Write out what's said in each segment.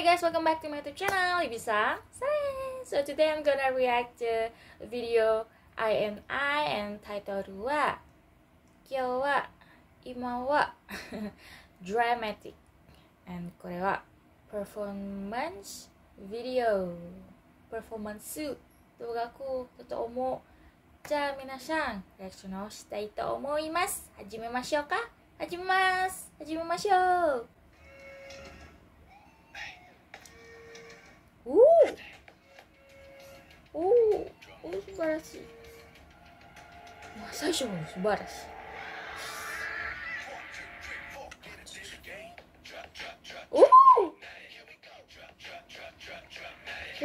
Hi guys, welcome back to my YouTube channel, Ibisa So today I'm gonna react to a video I and I and titled wa Kyo wa ima wa dramatic and これは performance video performance 動画をだと思うじゃあ皆さんリアクションをしたいと思います始めましょうか始めます始めましょう 晴らしい。まあ最初も素晴らしい。お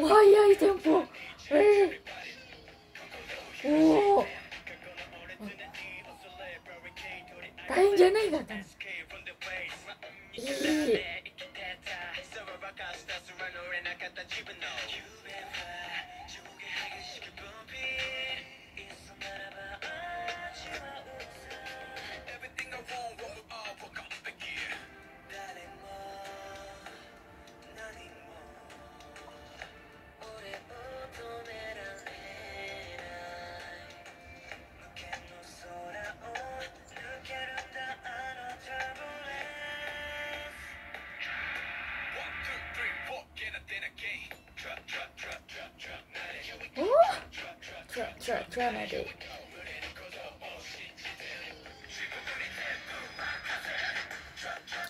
お速いテンポ。えー、おお大変じゃないかったいい。try, try, try not to.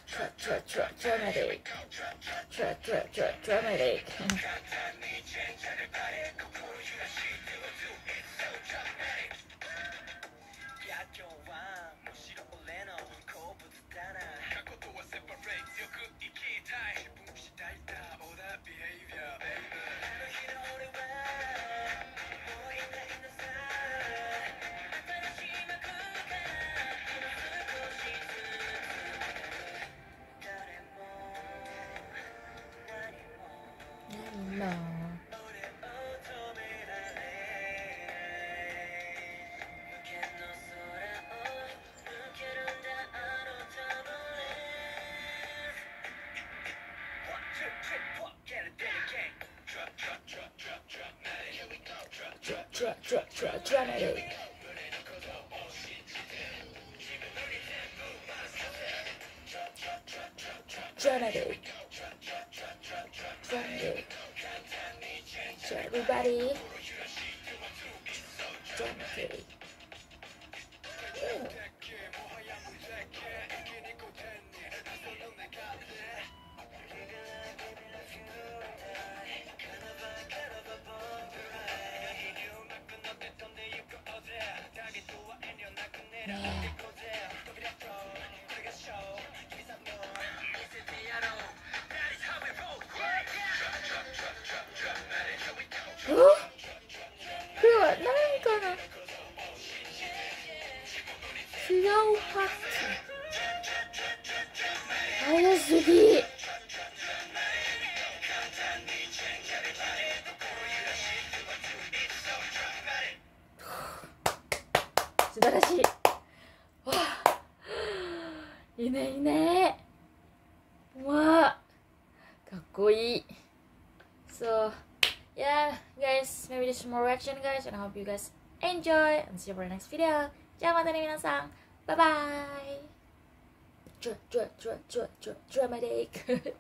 Try, try, try, try not to. Try, try, try, try not to. Dramatic. Dramatic. Everybody. Yeah. slow party. Alles so wie. 素晴らしい。わあ。いいねいいね。わあ。かっこいい。So, yeah, guys, maybe this is more reaction, guys, and I hope you guys enjoy and see you for the next video. じゃあまたね皆さん。バイバイ。Dramatic